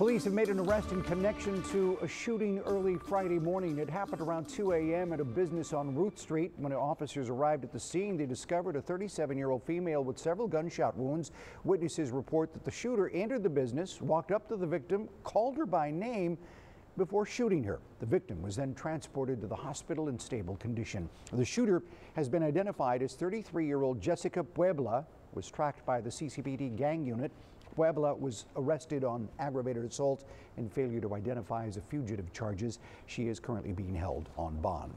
Police have made an arrest in connection to a shooting early Friday morning. It happened around 2 a.m. at a business on Ruth Street. When officers arrived at the scene, they discovered a 37 year old female with several gunshot wounds. Witnesses report that the shooter entered the business, walked up to the victim, called her by name before shooting her. The victim was then transported to the hospital in stable condition. The shooter has been identified as 33 year old Jessica Puebla, was tracked by the CCPD gang unit. Puebla was arrested on aggravated assault and failure to identify as a fugitive charges. She is currently being held on bond.